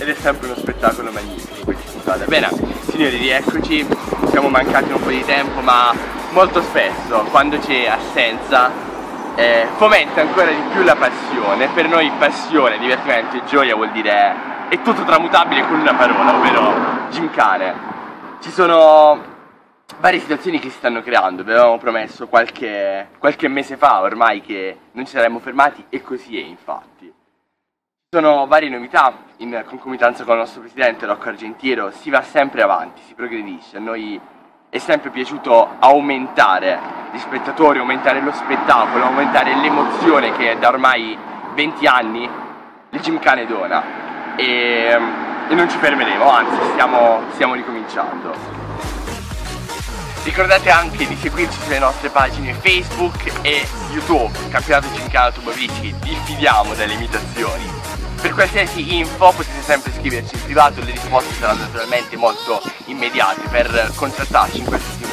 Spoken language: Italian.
ed è sempre uno spettacolo magnifico questa puntata. Bene, signori, rieccoci, siamo mancati un po' di tempo, ma molto spesso quando c'è assenza eh, fomenta ancora di più la passione. Per noi passione, divertimento e gioia vuol dire è tutto tramutabile con una parola, ovvero gymkhane. Ci sono varie situazioni che si stanno creando, vi avevamo promesso qualche, qualche mese fa ormai che non ci saremmo fermati e così è infatti. Ci sono varie novità, in concomitanza con il nostro presidente Rocco Argentiero. Si va sempre avanti, si progredisce, a noi è sempre piaciuto aumentare gli spettatori, aumentare lo spettacolo, aumentare l'emozione che da ormai 20 anni le Gymkhane dona e, e non ci fermeremo, anzi stiamo, stiamo ricominciando. Ricordate anche di seguirci sulle nostre pagine Facebook e YouTube, Campionato Gincana Tubovici, diffidiamo dalle imitazioni. Per qualsiasi info potete sempre scriverci in privato, le risposte saranno naturalmente molto immediate per contattarci in qualsiasi